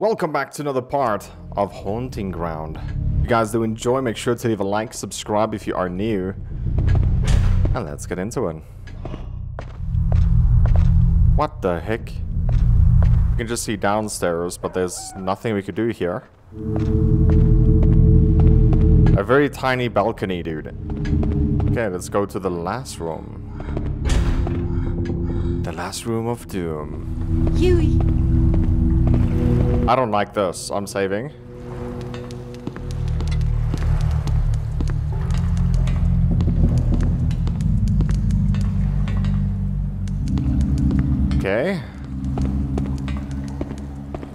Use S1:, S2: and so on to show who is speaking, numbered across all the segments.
S1: Welcome back to another part of Haunting Ground. If you guys do enjoy, make sure to leave a like, subscribe if you are new. And let's get into it. What the heck? You can just see downstairs, but there's nothing we could do here. A very tiny balcony, dude. Okay, let's go to the last room. The last room of doom.
S2: Hewie.
S1: I don't like this. I'm saving. Okay.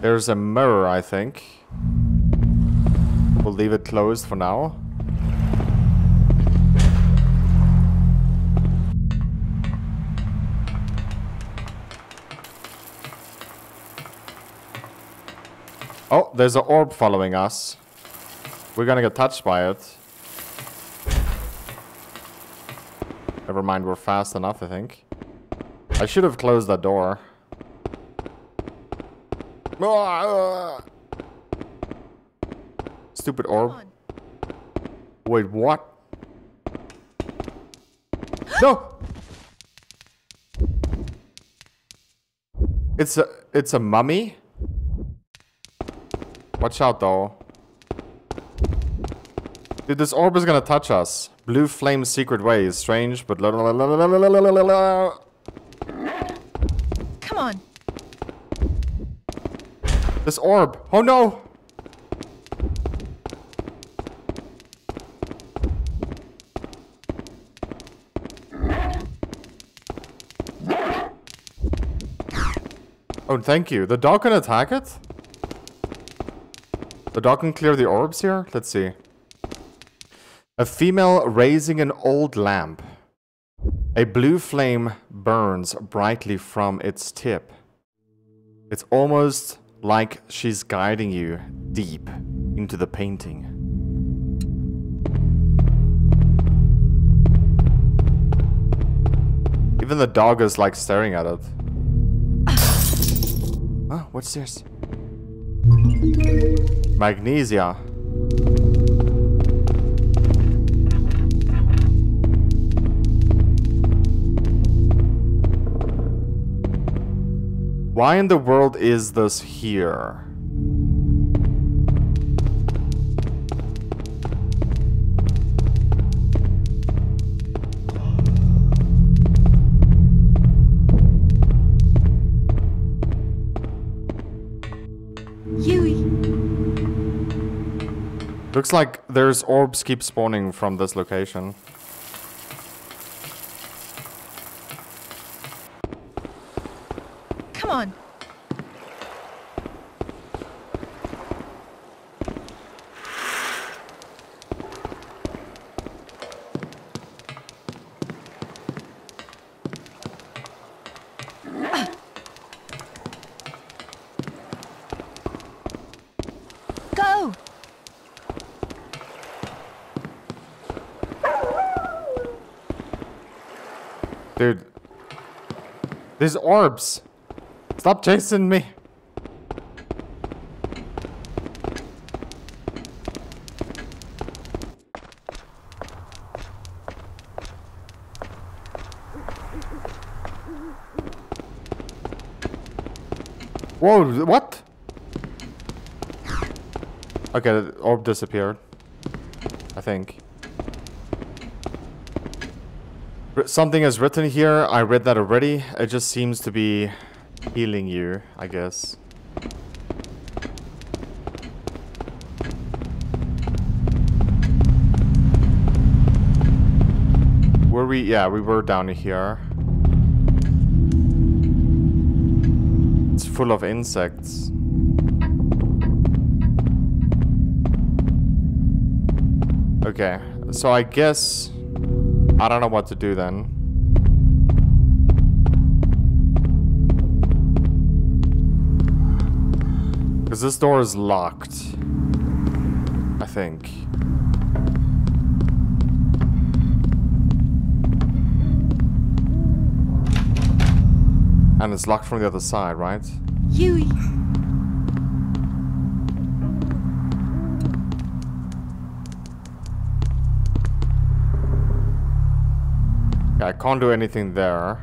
S1: There's a mirror, I think. We'll leave it closed for now. Oh, there's an orb following us. We're gonna get touched by it. Never mind, we're fast enough, I think. I should have closed that door. Stupid orb. Wait, what? No! It's a it's a mummy? Watch out, though. Dude, this orb is gonna touch us. Blue flame secret way is strange, but...
S2: Come on.
S1: This orb. Oh, no! Oh, thank you. The dog can attack it? The dog can clear the orbs here? Let's see. A female raising an old lamp. A blue flame burns brightly from its tip. It's almost like she's guiding you deep into the painting. Even the dog is like staring at it. Oh, what's this? Magnesia. Why in the world is this here? Looks like there's orbs keep spawning from this location.
S2: Come on. Go.
S1: Dude. These orbs. Stop chasing me. Whoa, what? Okay, the orb disappeared. I think. Something is written here. I read that already. It just seems to be healing you, I guess. Were we? Yeah, we were down here. It's full of insects. Okay, so I guess I don't know what to do then. Because this door is locked. I think. And it's locked from the other side, right?
S2: Hewie.
S1: Okay, I can't do anything there.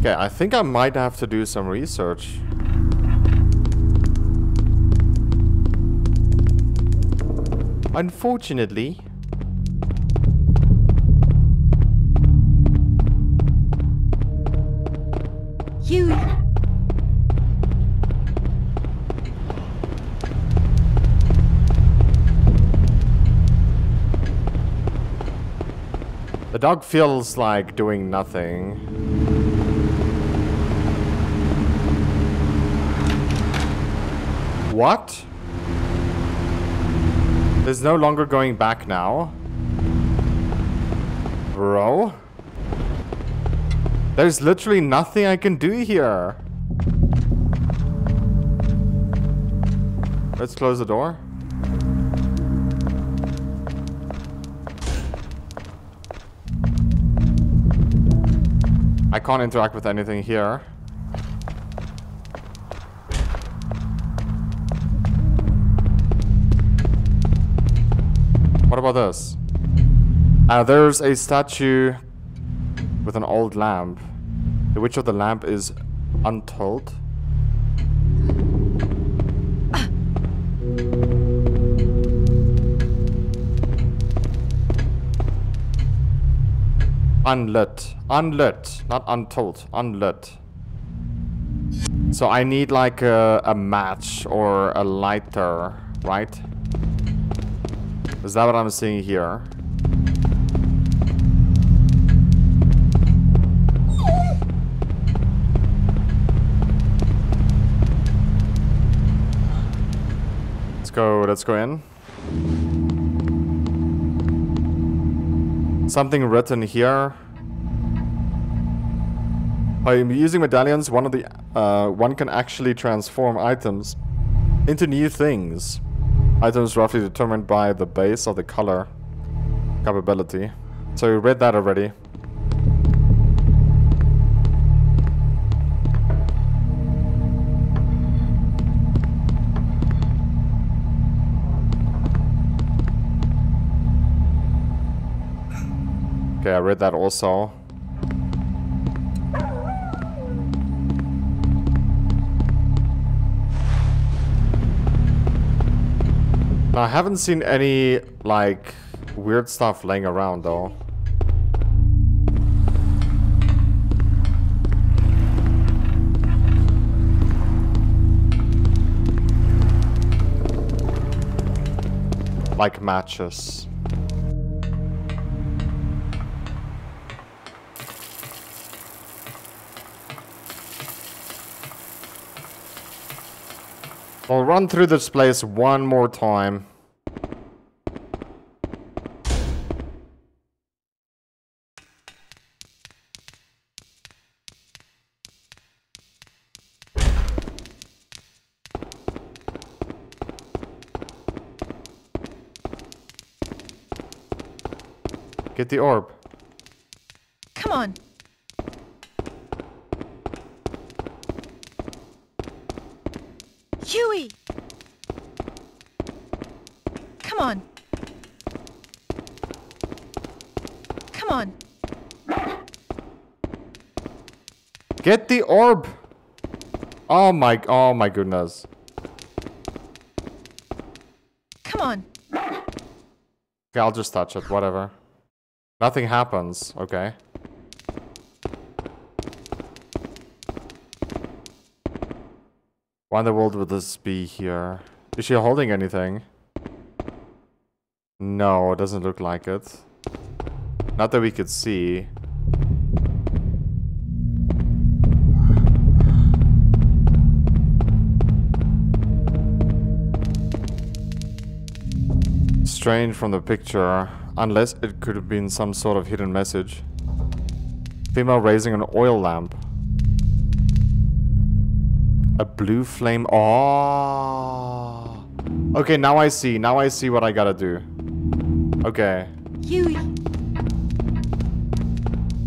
S1: Okay, I think I might have to do some research. Unfortunately. The dog feels like doing nothing. What? There's no longer going back now. Bro? There's literally nothing I can do here. Let's close the door. I can't interact with anything here. What about this? Uh, there's a statue with an old lamp. The witch of the lamp is untold. Unlit. Unlit. Not untold. Unlit. So I need like a, a match or a lighter, right? Is that what I'm seeing here? Let's go, let's go in. Something written here. By using medallions, one of the uh, one can actually transform items into new things. Items roughly determined by the base of the color capability. So you read that already. I read that also. I haven't seen any, like, weird stuff laying around, though. Like matches. I'll run through this place one more time. Get the orb.
S2: Come on. Hewie! Come on. Come on.
S1: Get the orb! Oh my, oh my goodness.
S2: Come on.
S1: Okay, I'll just touch it, whatever. Nothing happens, okay. Why in the world would this be here? Is she holding anything? No, it doesn't look like it. Not that we could see. Strange from the picture, unless it could have been some sort of hidden message. Female raising an oil lamp. A blue flame. Oh. Okay, now I see. Now I see what I gotta do. Okay.
S2: Hewie!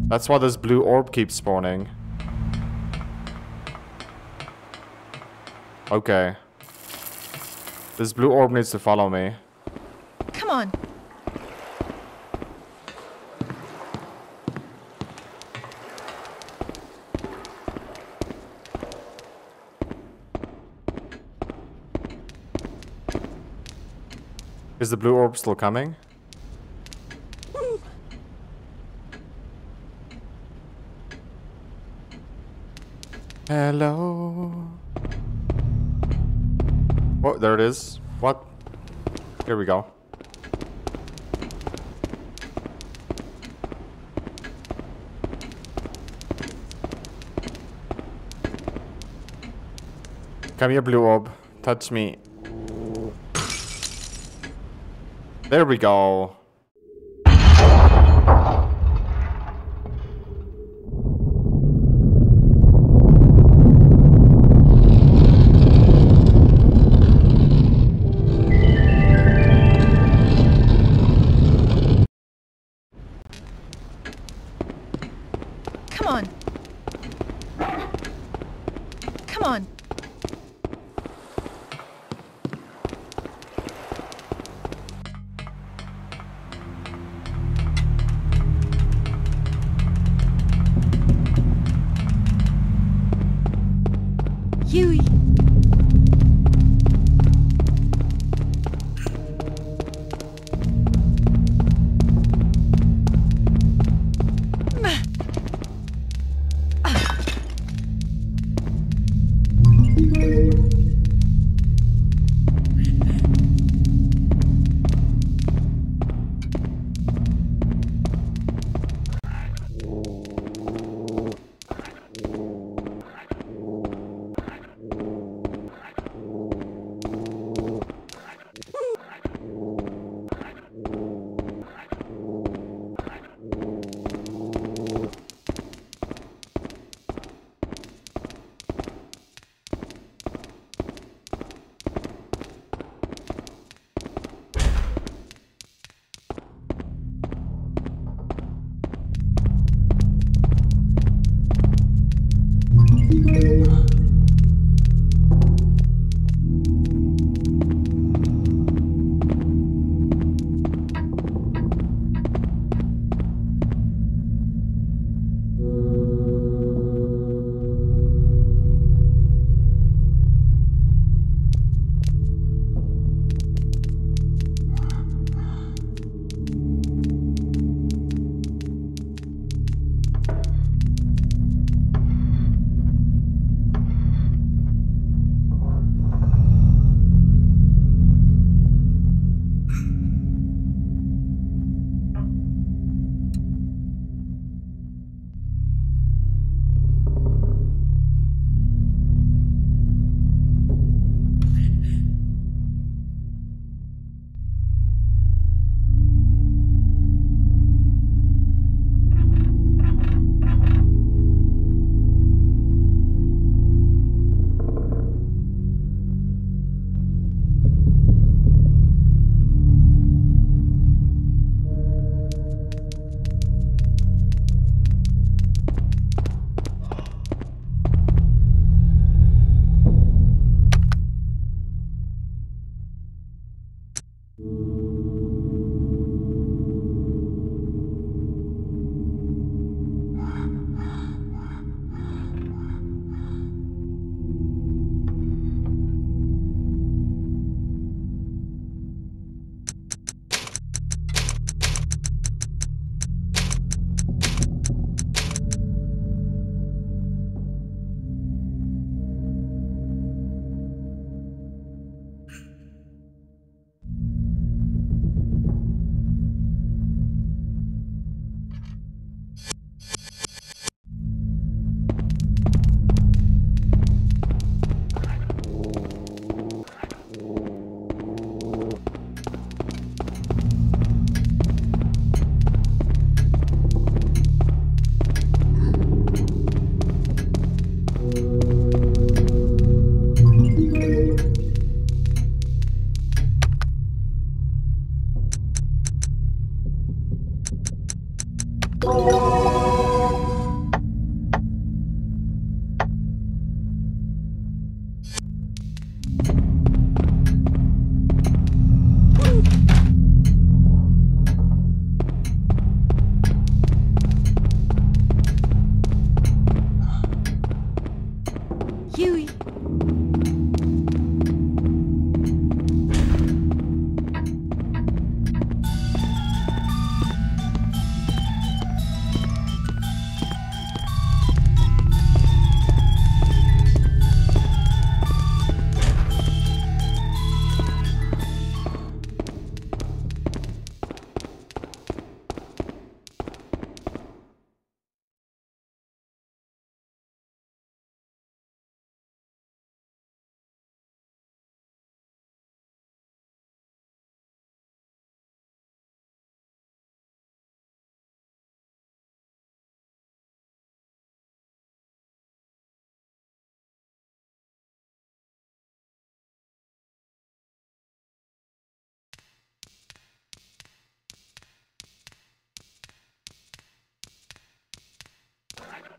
S1: That's why this blue orb keeps spawning. Okay. This blue orb needs to follow me.
S2: On.
S1: Is the blue orb still coming? Hello. Oh, there it is. What? Here we go. Come here, blue orb. Touch me. There we go.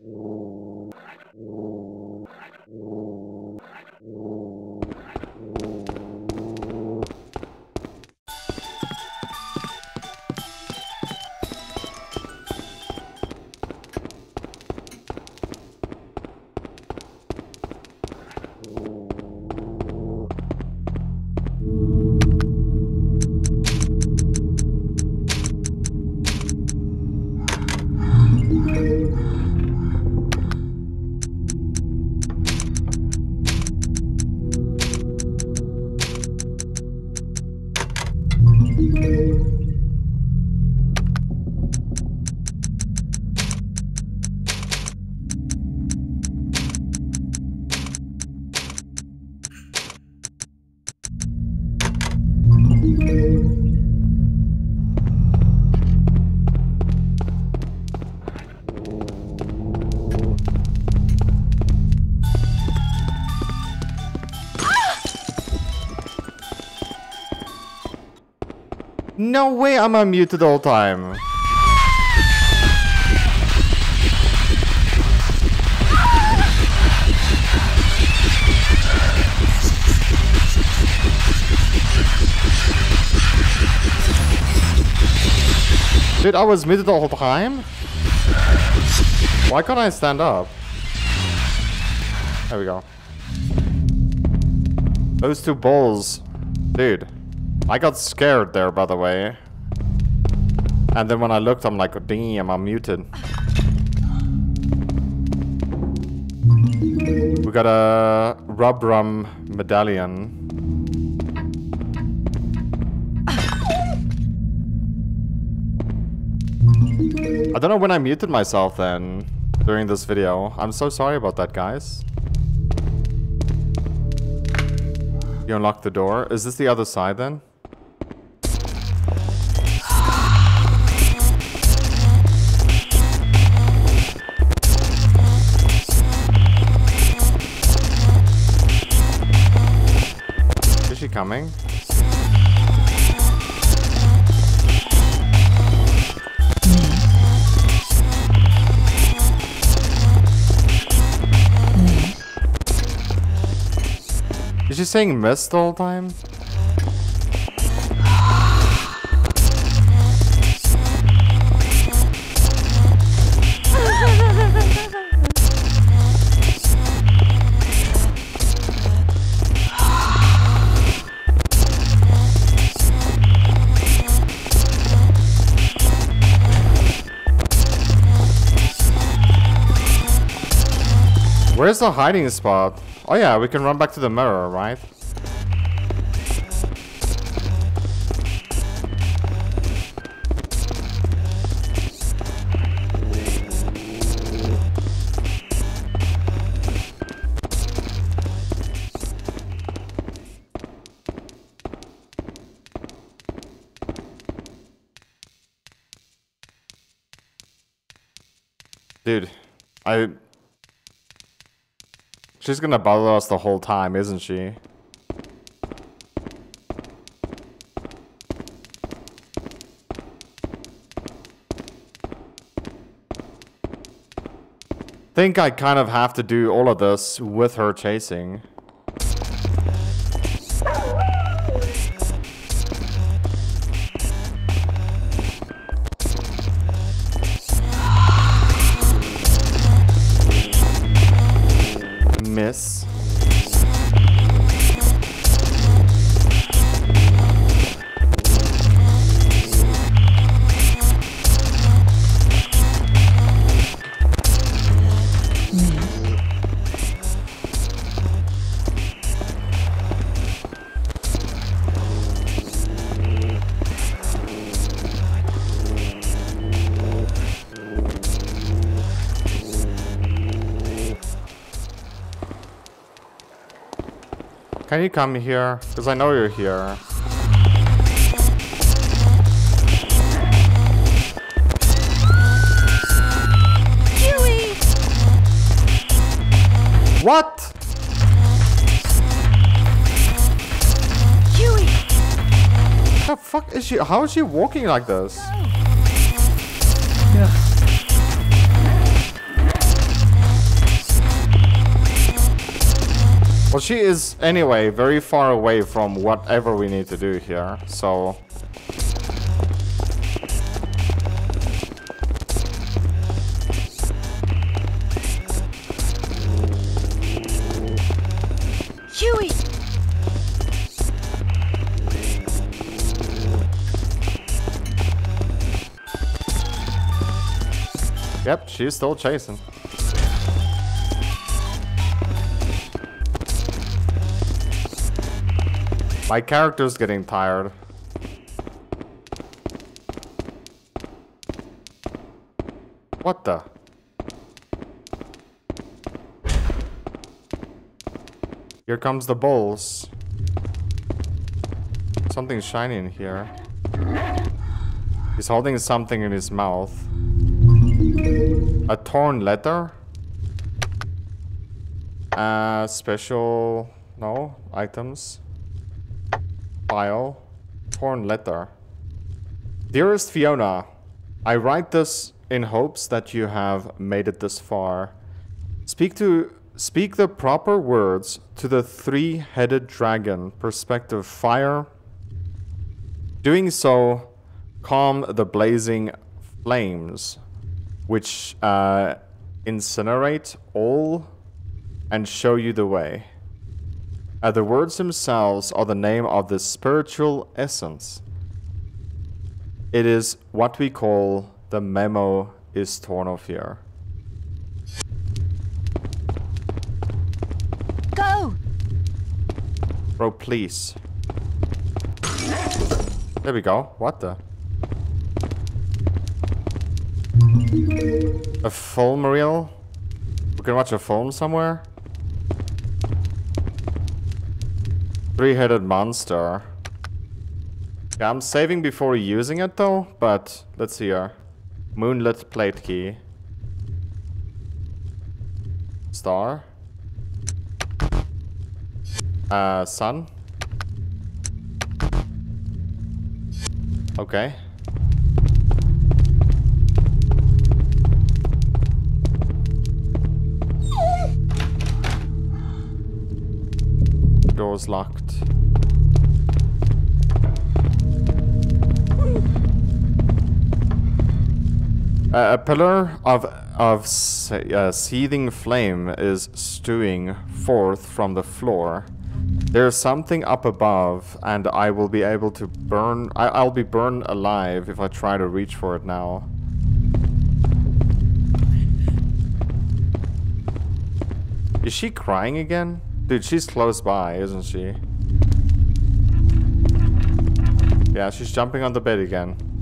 S2: Ooh.
S1: No way I'm unmuted the time. Dude, I was muted all the whole time? Why can't I stand up? There we go. Those two balls. Dude. I got scared there, by the way. And then when I looked, I'm like, damn, I'm muted. We got a Rubrum medallion. I don't know when I muted myself then during this video. I'm so sorry about that, guys. You unlock the door. Is this the other side then? Coming? Is she saying miss the time? Where's the hiding spot? Oh yeah, we can run back to the mirror, right? Dude, I She's gonna bother us the whole time, isn't she? Think I kind of have to do all of this with her chasing. You come here? Because I know you're here.
S2: Hewie!
S1: What?
S2: Hewie!
S1: The fuck is she? How is she walking like this? She is, anyway, very far away from whatever we need to do here, so...
S2: Hewie!
S1: Yep, she's still chasing. My character's getting tired. What the? Here comes the bulls. Something shiny in here. He's holding something in his mouth. A torn letter? Uh, special... No, items. File. Torn letter. Dearest Fiona, I write this in hopes that you have made it this far. Speak to speak the proper words to the three-headed dragon perspective fire. Doing so, calm the blazing flames, which uh, incinerate all and show you the way. Uh, the words themselves are the name of the spiritual essence. It is what we call the memo is torn off here.
S2: Go!
S1: Bro, please. There we go. What the? A film reel? We can watch a film somewhere? Three-headed monster. Yeah, I'm saving before using it though, but let's see here. Moonlit plate key. Star. Uh, sun. Okay. Door's locked. Uh, a pillar of of uh, seething flame is stewing forth from the floor. There's something up above, and I will be able to burn. I I'll be burned alive if I try to reach for it now. Is she crying again? Dude, she's close by, isn't she? Yeah, she's jumping on the bed again.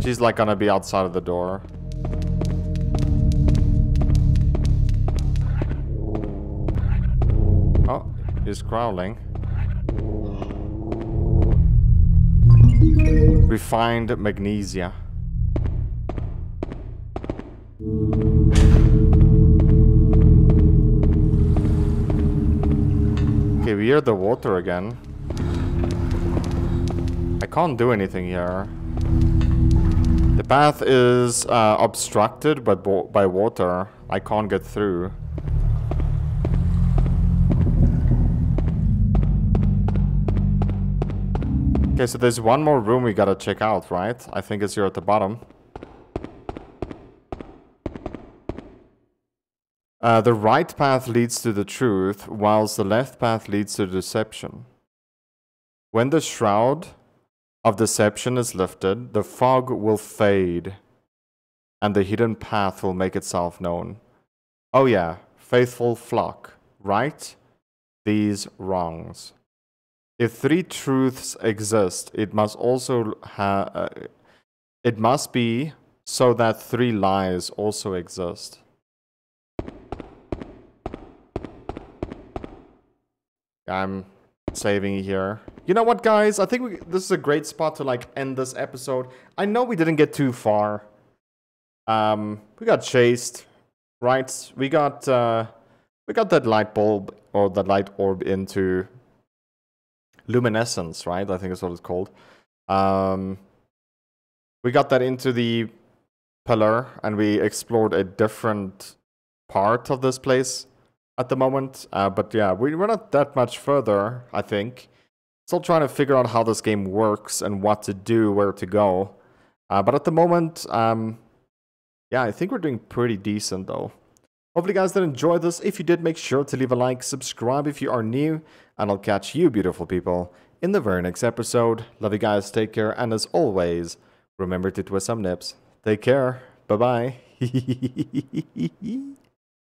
S1: She's like gonna be outside of the door. Oh, he's growling. Refined magnesia. Okay, we hear the water again. I can't do anything here. The path is uh, obstructed by, by water. I can't get through. Okay, so there's one more room we gotta check out, right? I think it's here at the bottom. Uh, the right path leads to the truth, whilst the left path leads to deception. When the shroud of deception is lifted, the fog will fade, and the hidden path will make itself known. Oh yeah, faithful flock, right these wrongs. If three truths exist, it must also have. Uh, it must be so that three lies also exist. I'm saving here. You know what, guys? I think we, this is a great spot to like end this episode. I know we didn't get too far. Um, we got chased, right? We got uh, we got that light bulb or that light orb into luminescence, right? I think is what it's called. Um, we got that into the pillar, and we explored a different part of this place at the moment. Uh, but yeah, we, we're not that much further, I think. Still trying to figure out how this game works and what to do, where to go. Uh, but at the moment, um, yeah, I think we're doing pretty decent though. Hopefully you guys did enjoy this. If you did, make sure to leave a like, subscribe if you are new, and I'll catch you beautiful people in the very next episode. Love you guys, take care, and as always, remember to twist some nips. Take care. Bye-bye.